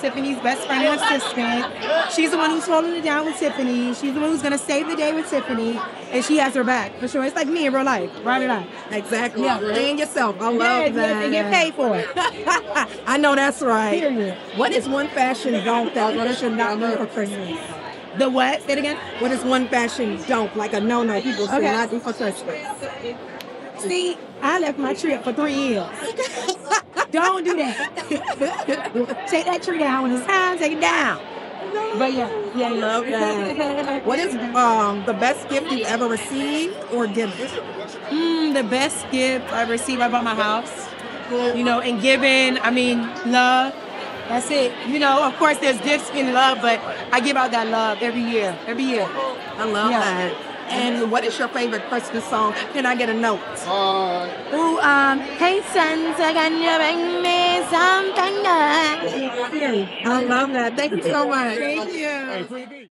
Tiffany's best friend and assistant. She's the one who's holding it down with Tiffany. She's the one who's gonna save the day with Tiffany, and she has her back for sure. It's like me in real life, right or not? Exactly. Yeah. Paying yourself. I love Yes, that. yes, and get paid for it. I know that's right. Period. What is one fashion don't that one should not do for Christmas? The what? Say it again. What is one fashion don't like a no no people should Okay. not do for Christmas? See, I left my trip for three years. Don't do that. take that tree down when it's time. Take it down. But yeah, yeah, I love that. What is um the best gift you've ever received or given? Mm, the best gift I received, I bought my house. You know, and giving, I mean, love. That's it. You know, of course, there's gifts in love, but I give out that love every year. Every year. I love Yeah. that. And what is your favorite Christmas song? Can I get a note? Ooh, um, hey, Santa, can you bring me something good? I love that. Thank you so much. Thank you.